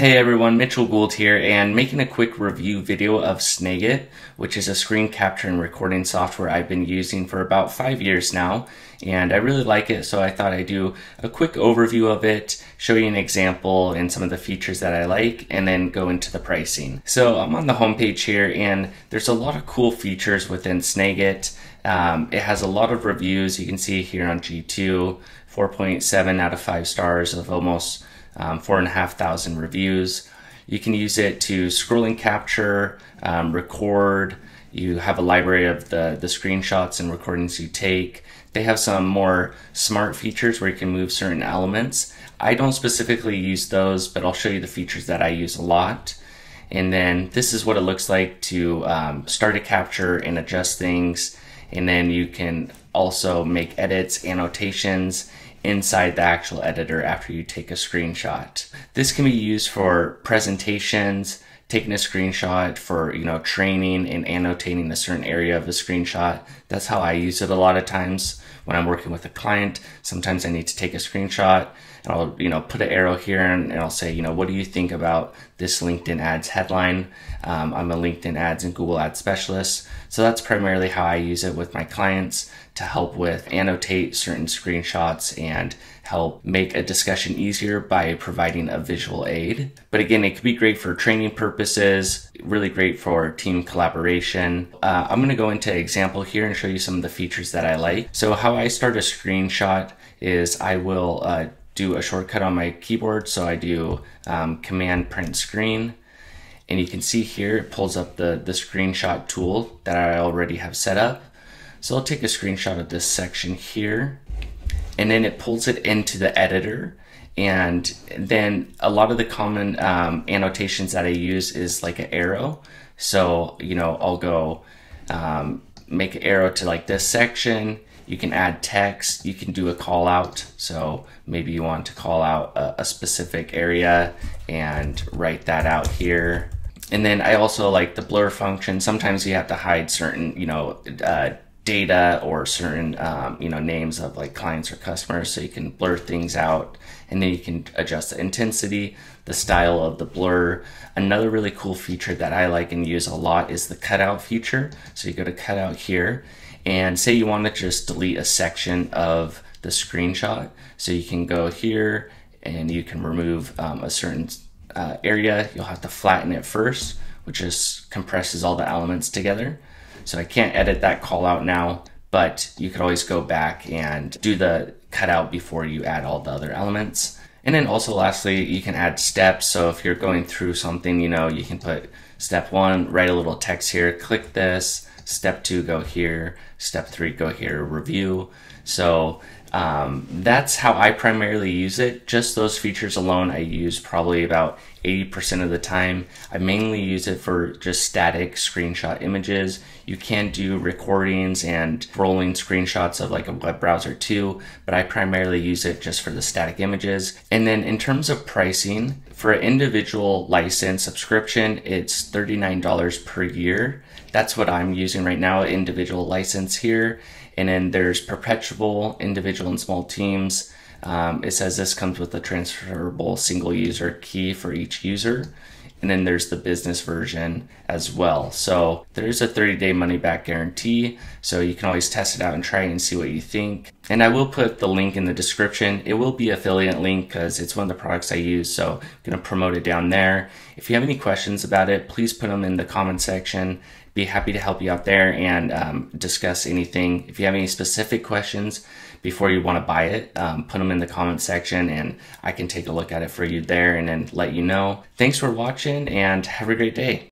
Hey everyone, Mitchell Gould here and making a quick review video of Snagit, which is a screen capture and recording software I've been using for about five years now. And I really like it, so I thought I'd do a quick overview of it, show you an example and some of the features that I like, and then go into the pricing. So I'm on the homepage here and there's a lot of cool features within Snagit. Um, it has a lot of reviews. You can see here on G2, 4.7 out of 5 stars of almost um, four and a half thousand reviews. You can use it to scrolling capture, um, record. You have a library of the, the screenshots and recordings you take. They have some more smart features where you can move certain elements. I don't specifically use those, but I'll show you the features that I use a lot. And then this is what it looks like to um, start a capture and adjust things. And then you can also make edits, annotations, inside the actual editor after you take a screenshot. This can be used for presentations, taking a screenshot for, you know, training and annotating a certain area of a screenshot. That's how I use it a lot of times when I'm working with a client. Sometimes I need to take a screenshot and I'll, you know, put an arrow here and, and I'll say, you know, what do you think about this LinkedIn ads headline? Um, I'm a LinkedIn ads and Google ads specialist. So that's primarily how I use it with my clients to help with annotate certain screenshots and help make a discussion easier by providing a visual aid. But again, it could be great for training purposes, really great for team collaboration. Uh, I'm gonna go into example here and show you some of the features that I like. So how I start a screenshot is I will uh, do a shortcut on my keyboard. So I do um, command print screen and you can see here it pulls up the, the screenshot tool that I already have set up. So I'll take a screenshot of this section here and then it pulls it into the editor. And then a lot of the common um, annotations that I use is like an arrow. So, you know, I'll go um, make an arrow to like this section. You can add text. You can do a call out. So maybe you want to call out a, a specific area and write that out here. And then I also like the blur function. Sometimes you have to hide certain, you know, uh, data or certain um, you know names of like clients or customers so you can blur things out and then you can adjust the intensity the style of the blur another really cool feature that i like and use a lot is the cutout feature so you go to cutout here and say you want to just delete a section of the screenshot so you can go here and you can remove um, a certain uh, area you'll have to flatten it first which just compresses all the elements together so I can't edit that call out now, but you could always go back and do the cutout before you add all the other elements. And then also lastly, you can add steps. So if you're going through something, you know, you can put step one, write a little text here, click this, step two, go here, step three, go here, review. So um, that's how I primarily use it. Just those features alone, I use probably about 80% of the time. I mainly use it for just static screenshot images. You can do recordings and rolling screenshots of like a web browser too, but I primarily use it just for the static images. And then in terms of pricing, for an individual license subscription, it's $39 per year. That's what I'm using right now, individual license here. And then there's perpetual, individual, and small teams. Um, it says this comes with a transferable single user key for each user. And then there's the business version as well. So there's a 30 day money back guarantee. So you can always test it out and try and see what you think. And I will put the link in the description. It will be affiliate link because it's one of the products I use. So I'm going to promote it down there. If you have any questions about it, please put them in the comment section be happy to help you out there and um, discuss anything. If you have any specific questions before you want to buy it, um, put them in the comment section and I can take a look at it for you there and then let you know. Thanks for watching and have a great day.